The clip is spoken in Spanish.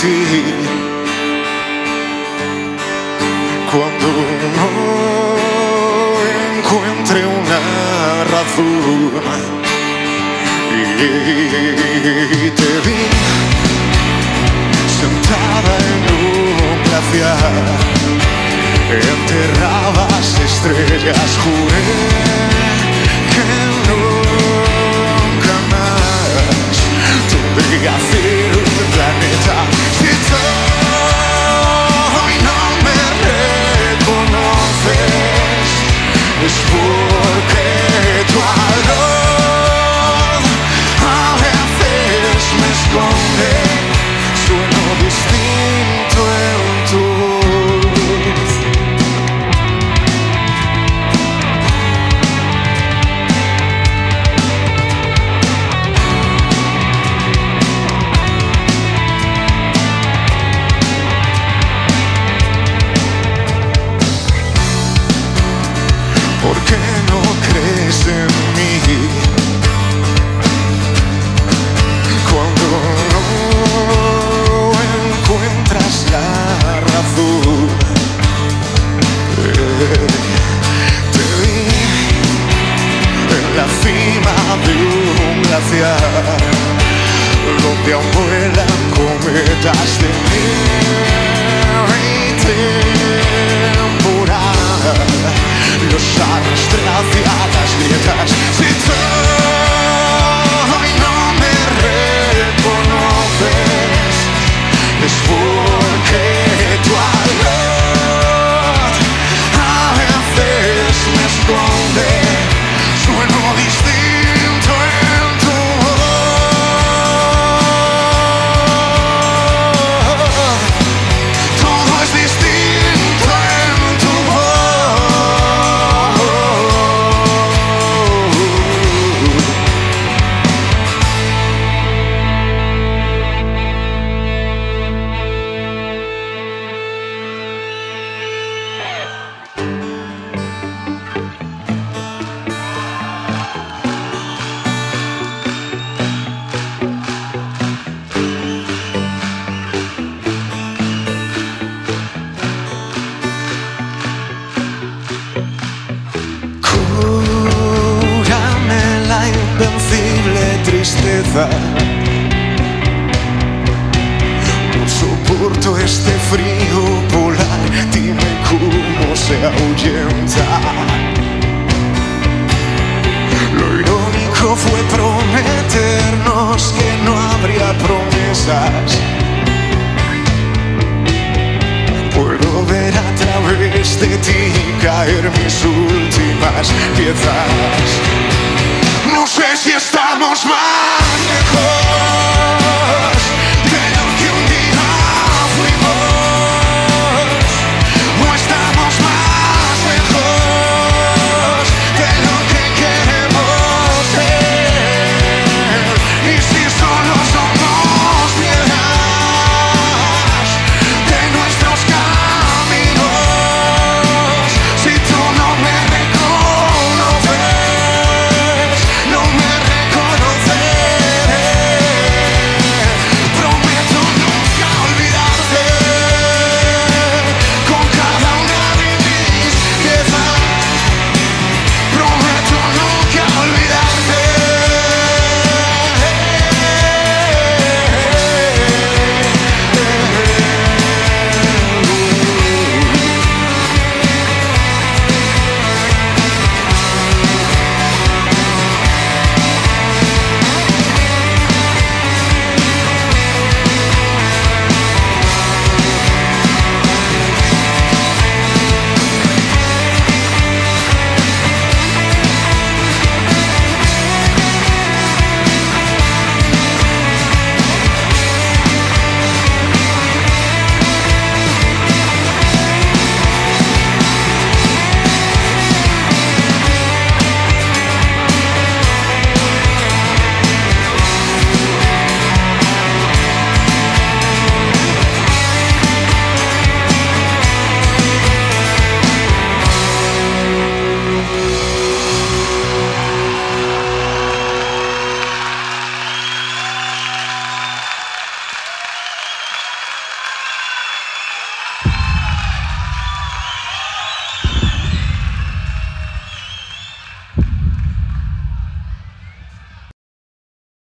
ti? Cuando no encuentre una razón y te vi sentada en un glaciar, enterrabas estrellas, juré que nunca más tendría fin ¿Por qué no crees en mí? Cuando no encuentras la razón, te vi en la cima de un glaciar, donde aún vuelan cometas de nieve deixar estrear. No soporto este frío polar. Dime cómo se ahuyenta. Lo irónico fue prometernos que no habría promesas. Puedo ver a través de ti caer mis últimas piezas. Si estamos más lejos